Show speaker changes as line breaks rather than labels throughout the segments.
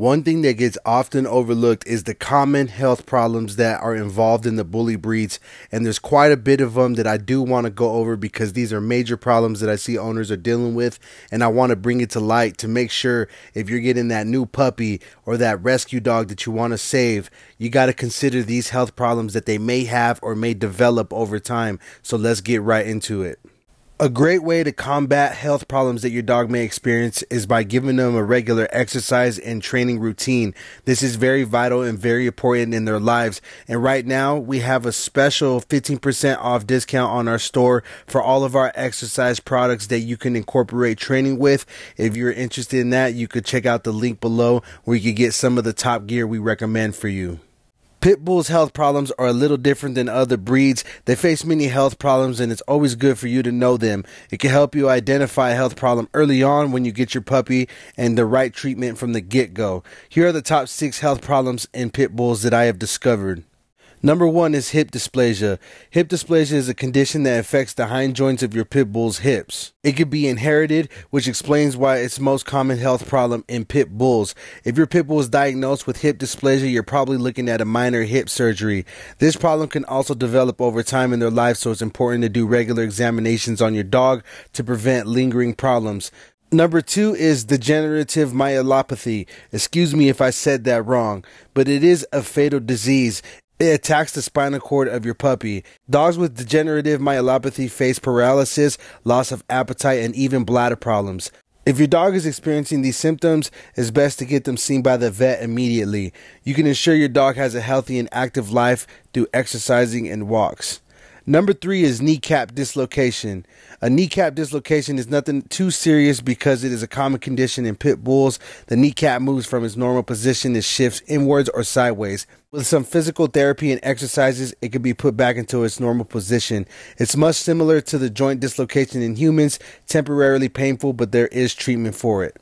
One thing that gets often overlooked is the common health problems that are involved in the bully breeds, and there's quite a bit of them that I do want to go over because these are major problems that I see owners are dealing with, and I want to bring it to light to make sure if you're getting that new puppy or that rescue dog that you want to save, you got to consider these health problems that they may have or may develop over time. So let's get right into it. A great way to combat health problems that your dog may experience is by giving them a regular exercise and training routine. This is very vital and very important in their lives. And right now, we have a special 15% off discount on our store for all of our exercise products that you can incorporate training with. If you're interested in that, you could check out the link below where you can get some of the top gear we recommend for you. Pit bulls' health problems are a little different than other breeds. They face many health problems, and it's always good for you to know them. It can help you identify a health problem early on when you get your puppy and the right treatment from the get go. Here are the top six health problems in pit bulls that I have discovered. Number one is hip dysplasia. Hip dysplasia is a condition that affects the hind joints of your pit bull's hips. It could be inherited, which explains why it's most common health problem in pit bulls. If your pit bull is diagnosed with hip dysplasia, you're probably looking at a minor hip surgery. This problem can also develop over time in their life, so it's important to do regular examinations on your dog to prevent lingering problems. Number two is degenerative myelopathy. Excuse me if I said that wrong, but it is a fatal disease. It attacks the spinal cord of your puppy. Dogs with degenerative myelopathy face paralysis, loss of appetite, and even bladder problems. If your dog is experiencing these symptoms, it's best to get them seen by the vet immediately. You can ensure your dog has a healthy and active life through exercising and walks. Number three is kneecap dislocation. A kneecap dislocation is nothing too serious because it is a common condition in pit bulls. The kneecap moves from its normal position and shifts inwards or sideways. With some physical therapy and exercises, it can be put back into its normal position. It's much similar to the joint dislocation in humans, temporarily painful, but there is treatment for it.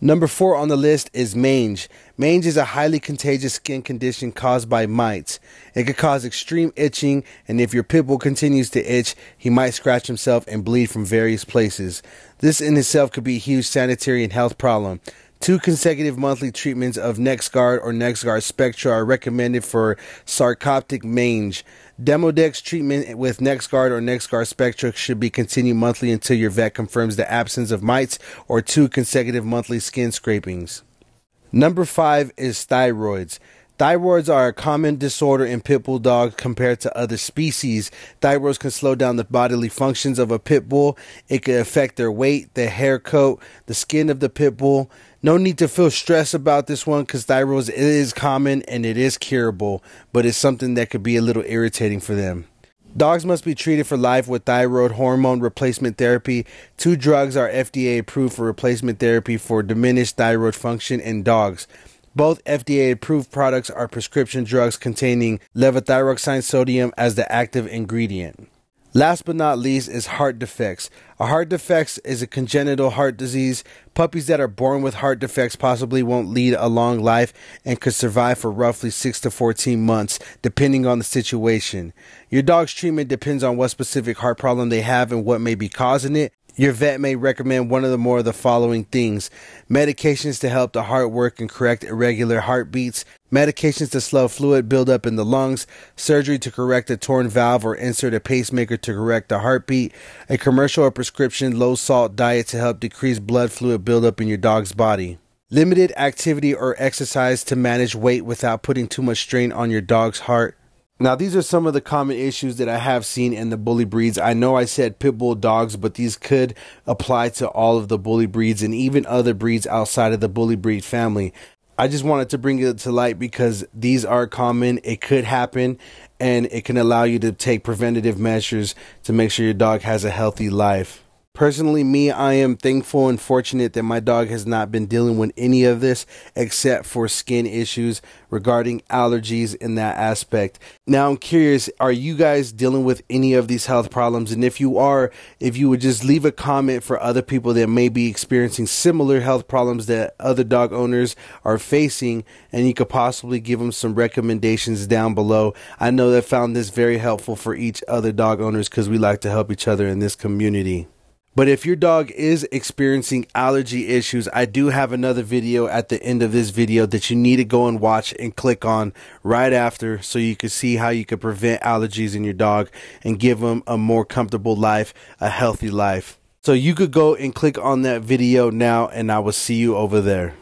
Number four on the list is mange. Mange is a highly contagious skin condition caused by mites. It could cause extreme itching, and if your pit bull continues to itch, he might scratch himself and bleed from various places. This in itself could be a huge sanitary and health problem. Two consecutive monthly treatments of NexGard or NexGard Spectra are recommended for sarcoptic mange. Demodex treatment with NexGard or NexGard Spectra should be continued monthly until your vet confirms the absence of mites or two consecutive monthly skin scrapings. Number five is thyroids. Thyroids are a common disorder in pit bull dogs compared to other species. Thyroids can slow down the bodily functions of a pit bull. It can affect their weight, their hair coat, the skin of the pit bull. No need to feel stress about this one because thyroids is common and it is curable, but it's something that could be a little irritating for them. Dogs must be treated for life with thyroid hormone replacement therapy. Two drugs are FDA approved for replacement therapy for diminished thyroid function in dogs. Both FDA approved products are prescription drugs containing levothyroxine sodium as the active ingredient. Last but not least is heart defects. A heart defect is a congenital heart disease. Puppies that are born with heart defects possibly won't lead a long life and could survive for roughly 6 to 14 months, depending on the situation. Your dog's treatment depends on what specific heart problem they have and what may be causing it, your vet may recommend one of the more of the following things. Medications to help the heart work and correct irregular heartbeats, medications to slow fluid buildup in the lungs, surgery to correct a torn valve or insert a pacemaker to correct the heartbeat, a commercial or prescription low salt diet to help decrease blood fluid buildup in your dog's body. Limited activity or exercise to manage weight without putting too much strain on your dog's heart now, these are some of the common issues that I have seen in the bully breeds. I know I said pit bull dogs, but these could apply to all of the bully breeds and even other breeds outside of the bully breed family. I just wanted to bring it to light because these are common. It could happen and it can allow you to take preventative measures to make sure your dog has a healthy life. Personally, me, I am thankful and fortunate that my dog has not been dealing with any of this except for skin issues regarding allergies in that aspect. Now, I'm curious, are you guys dealing with any of these health problems? And if you are, if you would just leave a comment for other people that may be experiencing similar health problems that other dog owners are facing, and you could possibly give them some recommendations down below. I know that found this very helpful for each other dog owners because we like to help each other in this community. But if your dog is experiencing allergy issues, I do have another video at the end of this video that you need to go and watch and click on right after so you can see how you can prevent allergies in your dog and give them a more comfortable life, a healthy life. So you could go and click on that video now and I will see you over there.